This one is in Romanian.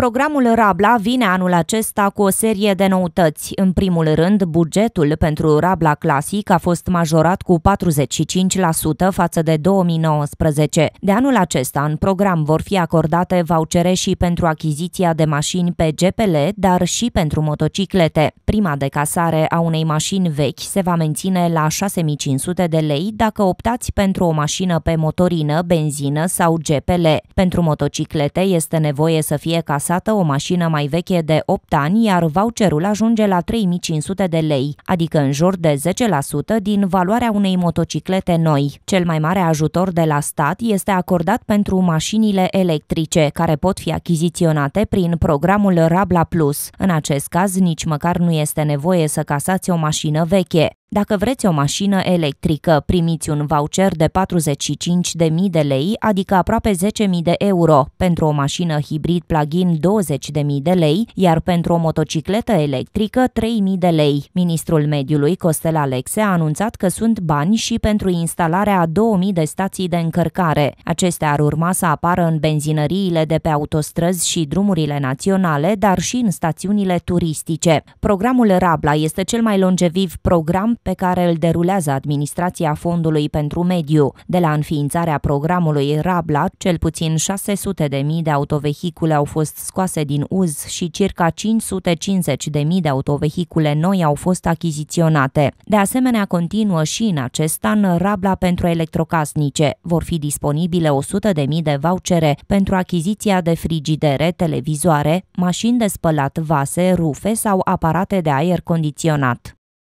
Programul Rabla vine anul acesta cu o serie de noutăți. În primul rând, bugetul pentru Rabla Classic a fost majorat cu 45% față de 2019. De anul acesta, în program vor fi acordate vouchere și pentru achiziția de mașini pe GPL, dar și pentru motociclete. Prima de casare a unei mașini vechi se va menține la 6500 de lei dacă optați pentru o mașină pe motorină, benzină sau GPL. Pentru motociclete este nevoie să fie casată încasată o mașină mai veche de 8 ani, iar voucherul ajunge la 3500 de lei, adică în jur de 10% din valoarea unei motociclete noi. Cel mai mare ajutor de la stat este acordat pentru mașinile electrice, care pot fi achiziționate prin programul Rabla Plus. În acest caz, nici măcar nu este nevoie să casați o mașină veche. Dacă vreți o mașină electrică, primiți un voucher de 45.000 de lei, adică aproape 10.000 de euro, pentru o mașină hibrid plug-in 20.000 de lei, iar pentru o motocicletă electrică 3.000 de lei. Ministrul Mediului, Costel Alexe, a anunțat că sunt bani și pentru instalarea a 2.000 de stații de încărcare. Acestea ar urma să apară în benzinăriile de pe autostrăzi și drumurile naționale, dar și în stațiunile turistice. Programul Rabla este cel mai longeviv program pe care îl derulează administrația Fondului pentru Mediu. De la înființarea programului Rabla, cel puțin 600 de mii de autovehicule au fost scoase din uz și circa 550 de mii de autovehicule noi au fost achiziționate. De asemenea, continuă și în acest an Rabla pentru electrocasnice. Vor fi disponibile 100 de mii de vouchere pentru achiziția de frigidere, televizoare, mașini de spălat vase, rufe sau aparate de aer condiționat.